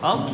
好。